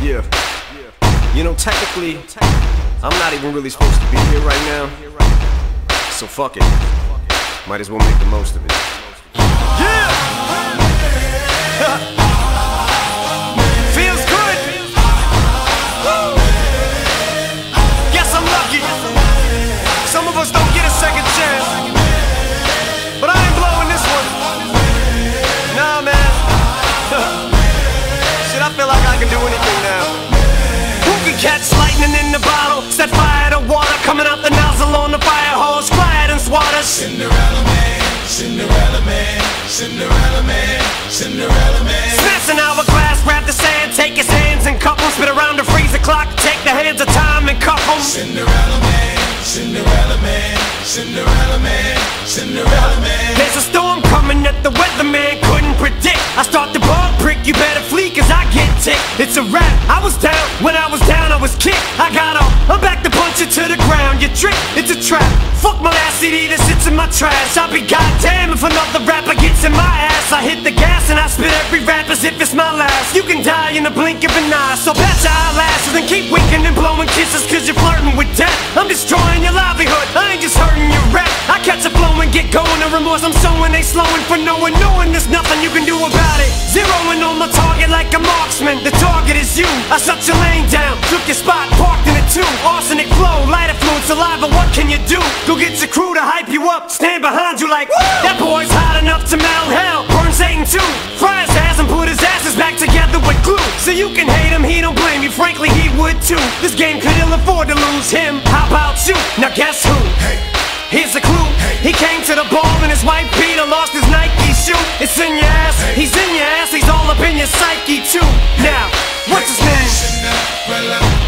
Yeah. You know, technically, I'm not even really supposed to be here right now. So fuck it. Might as well make the most of it. Yeah! feel like I can do anything now. Who can catch lightning in the bottle? Set fire to water coming out the nozzle on the fire hose. Quiet and swat us. Cinderella man, Cinderella man, Cinderella man, Cinderella man. Smash an hourglass, grab the sand, take his hands and cup 'em. Spit around the freezer clock, take the hands of time and cuff 'em. Cinderella man, Cinderella man, Cinderella man, Cinderella man. There's a storm coming that the weatherman couldn't predict. I start the ball prick, you better A rap, I was down, when I was down I was kicked. I got up, I'm back to punch you to the ground. You trick, it's a trap. Fuck my last CD that sits in my trash. I'll be goddamn if another rapper gets in my ass. I hit the gas and I spit every rap as if it's my last. You can die in the blink of an eye, so pat your eyelashes and keep winking and blowing kisses cause you're flirting with death. I'm destroying your livelihood, I ain't just hurting your rap. I catch a flow and get going, the remorse I'm showing, they slowing for no one, knowing there's nothing you can do about it. Zeroing on my a marksman, the target is you. I shut your lane down, took your spot, parked in it too. Arsenic flow, light affluent saliva, what can you do? Go get your crew to hype you up, stand behind you like, that boy's hot enough to melt hell. Burn Satan too, fry his ass and put his asses back together with glue. So you can hate him, he don't blame you, frankly he would too. This game could ill afford to lose him. How about you? Now guess who? Here's a clue. He came to the ball and his wife Peter lost his. It's in your ass. He's in your ass. He's all up in your psyche too. Now, what's his name?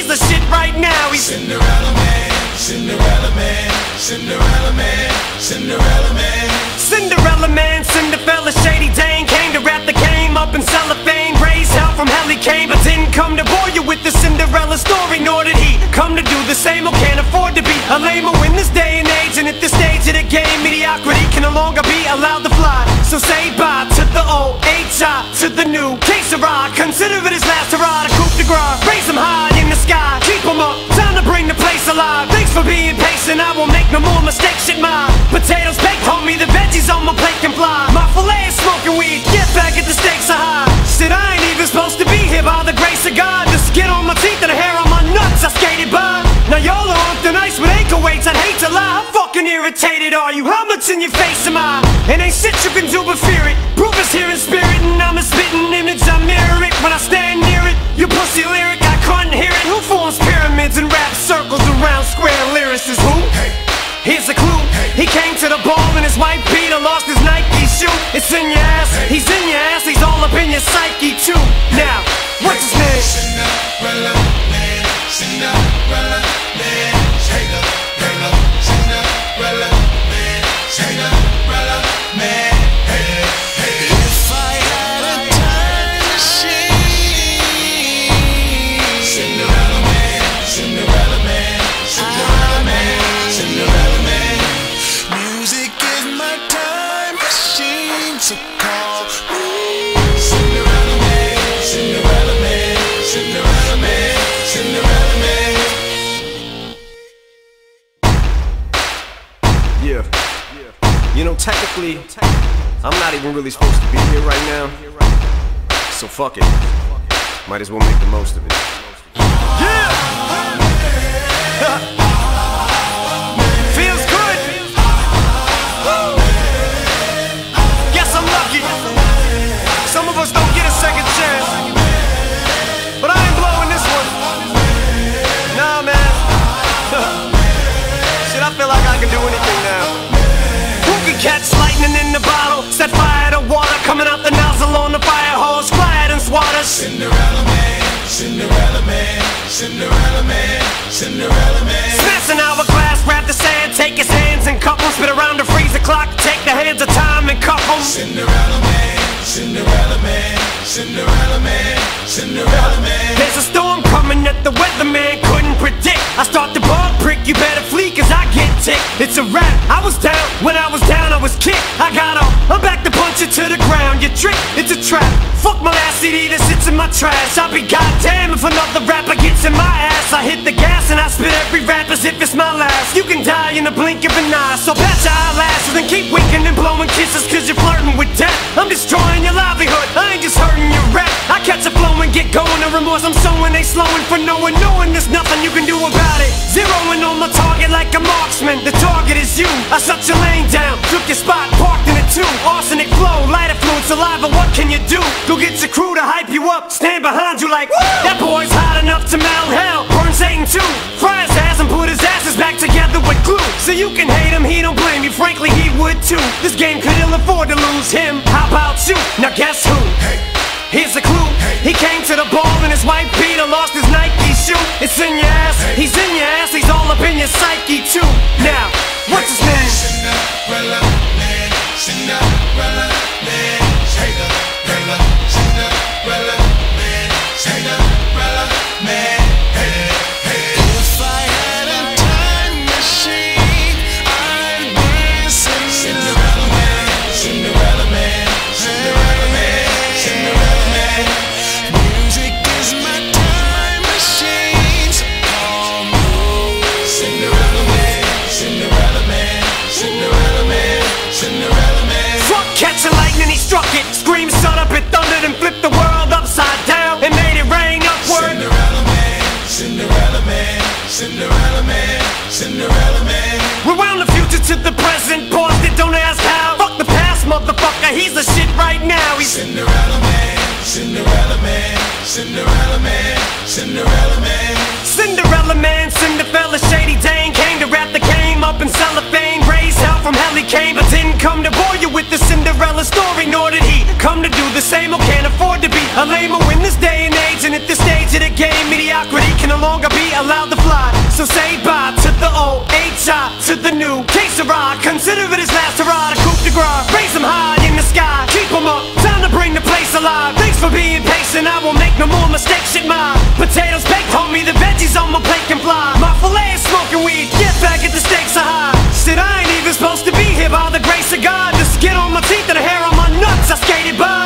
He's the shit right now. He's Cinderella man, Cinderella man, Cinderella man, Cinderella man. Cinderella man, Cinderella shady Dane came to rap the game up in cellophane. Raised hell from hell he came, but didn't come to bore you with the Cinderella story. Nor did he come to do the same or can't afford to be a lamer in this day and age. And at this stage of the game, mediocrity can no longer be allowed to fly. So say bye to the old H.I. to the new patient, I won't make no more mistakes. Shit, my potatoes baked, homie. The veggies on my plate can fly. My fillet is smoking weed. Get back at the stakes are high. Shit, I ain't even supposed to be here by the grace of God. The skin on my teeth and the hair on my nuts, I skated by. Now y'all are on thin ice with ankle weights. I'd hate to lie. How fucking irritated are you? How much in your face am I? And ain't shit you can do but fear it. Proof is here in spirit, and I'm a spitting psyche too. Now, what's his name? Yeah. You know, technically, I'm not even really supposed to be here right now. So fuck it. Might as well make the most of it. Yeah! in the bottle. Set fire to water Coming out the nozzle on the fire hose. Quiet and swat Cinderella man Cinderella man Cinderella man Cinderella man. Smashing our glass Grab the sand Take his hands and cup him Spit around the freezer clock Take the hands of time and cup him Cinderella man Cinderella man Cinderella man Cinderella man. There's a storm coming that the weatherman. Couldn't predict. I start to bug prick. You better flee cause I get ticked. It's a trash. I'll be goddamn if another rapper gets in my ass. I hit the gas and I spit every rap as if it's my last. You can die in the blink of an eye, so pat your eyelashes and keep winking and blowing kisses cause you're flirting with death. I'm destroying your livelihood, I ain't just hurting your rep. I catch a flow and get going, the remorse I'm sowing, they slowing for knowing, knowing there's nothing you can do about it. Zeroing on my target like a marksman, the target is you. I shut your lane down, took your spot, parked in it too. Arsenic flow, lighter fluid, saliva, can you do? Go get your crew to hype you up, stand behind you like, that boy's hot enough to melt hell. Burn Satan too, fry his ass and put his asses back together with glue. So you can hate him, he don't blame you, frankly he would too. This game could ill afford to lose him. How about you? Now guess who? Here's a clue. He came to the ball and his white beater, lost his Nike shoe. It's in your ass, he's in your ass, he's all up in your psyche too. Now, what's his name? Cinderella right now. He's Cinderella man, Cinderella man, Cinderella man, Cinderella man. Cinderella man, Cinderella shady Dane came to rap the game up in cellophane. Raised hell from hell he came, but didn't come to bore you with the Cinderella story. Nor did he come to do the same or can't afford to be a lame in this day and age. And at this stage of the game, mediocrity can no longer be allowed to fly. So say bye alive. Thanks for being patient. I won't make no more mistakes. Shit, my potatoes baked, homie. The veggies on my plate can fly. My fillet is smoking weed. Get back at the stakes are high. Shit, I ain't even supposed to be here by the grace of God. The skin on my teeth and the hair on my nuts. I skated by.